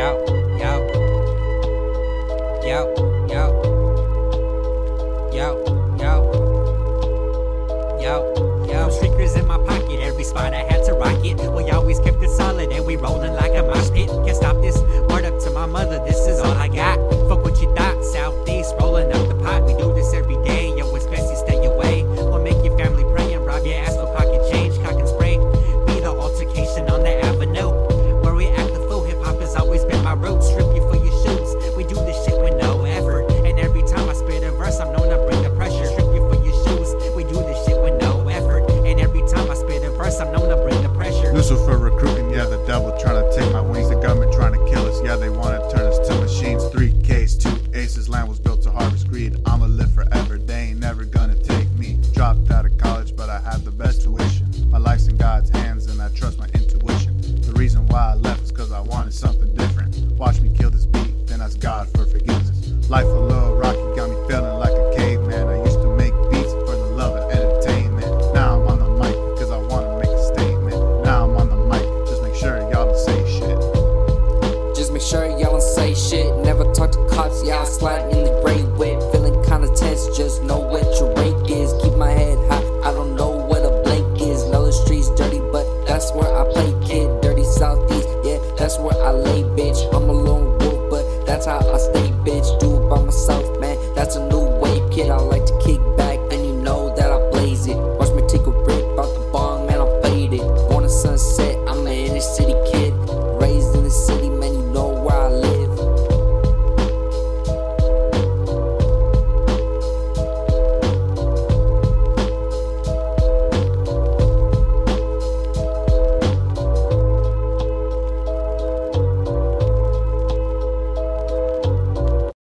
yo, yo, yo, yo, yo, yo, yo, yo. Streakers in my pocket, every spot I had to rock it. We always kept it solid and we rolling like a mosh pit. Can't stop this. Word up to my mother, this is all Lucifer recruiting, yeah, the devil trying to take my wings. The government trying to kill us, yeah, they want to turn us to machines. Three Ks, two aces, land was built to harvest greed. I'ma live forever, they ain't never gonna take me. Dropped out of college, but I have the best tuition. My life's in God's hands, and I trust my intuition. The reason why I left is cause I wanted something different. Watch me kill this beat, then ask God for forgiveness. Life a little rocky, sliding in the gray wet. Feeling kinda tense, just know what your rake is. Keep my head high, I don't know what a blank is. Know the streets dirty, but that's where I play, kid. Dirty southeast, yeah, that's where I lay, bitch. I'm a lone wolf, but that's how I stay, bitch. Do it by myself, man. That's a new wave, kid. I like to kill.